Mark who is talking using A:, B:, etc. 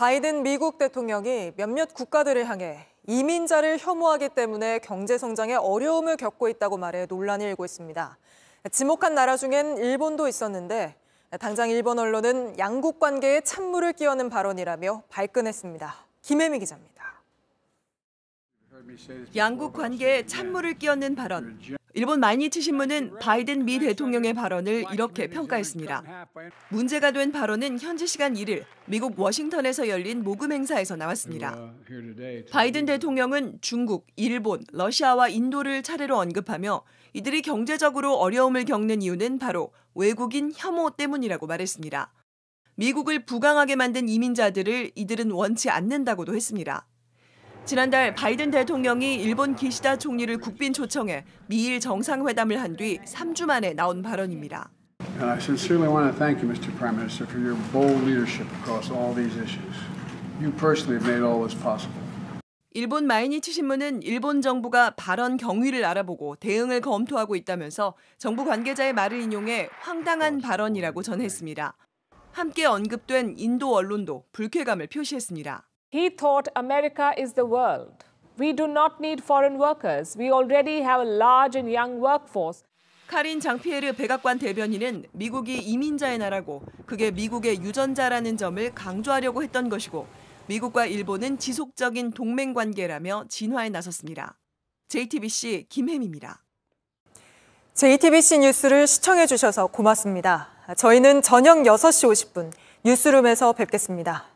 A: 바이든 미국 대통령이 몇몇 국가들을 향해 이민자를 혐오하기 때문에 경제 성장에 어려움을 겪고 있다고 말해 논란이 일고 있습니다. 지목한 나라 중엔 일본도 있었는데 당장 일본 언론은 양국 관계에 찬물을 끼얹는 발언이라며 발끈했습니다. 김혜미 기자입니다.
B: 양국 관계에 찬물을 끼얹는 발언. 일본 마이니치 신문은 바이든 미 대통령의 발언을 이렇게 평가했습니다. 문제가 된 발언은 현지 시간 1일 미국 워싱턴에서 열린 모금 행사에서 나왔습니다. 바이든 대통령은 중국, 일본, 러시아와 인도를 차례로 언급하며 이들이 경제적으로 어려움을 겪는 이유는 바로 외국인 혐오 때문이라고 말했습니다. 미국을 부강하게 만든 이민자들을 이들은 원치 않는다고도 했습니다. 지난달 바이든 대통령이 일본 기시다 총리를 국빈 초청해 미일 정상회담을 한 뒤 3주 만에 나온 발언입니다.
C: And I sincerely want to thank you, Mr. Prime Minister, for your bold leadership across all these issues. You personally have made all this possible.
B: 일본 마이니치 신문은 일본 정부가 발언 경위를 알아보고 대응을 검토하고 있다면서 정부 관계자의 말을 인용해 황당한 발언이라고 전했습니다. 함께 언급된 인도 언론도 불쾌감을 표시했습니다.
D: He thought America is the world. We do not need foreign workers. We already have a large and young workforce.
B: 카린 장피에르 백악관 대변인은 미국이 이민자의 나라고 그게 미국의 유전자라는 점을 강조하려고 했던 것이고 미국과 일본은 지속적인 동맹 관계라며 진화에 나섰습니다. JTBC 김혜미입니다.
A: JTBC 뉴스를 시청해 주셔서 고맙습니다. 저희는 저녁 6시 50분 뉴스룸에서 뵙겠습니다.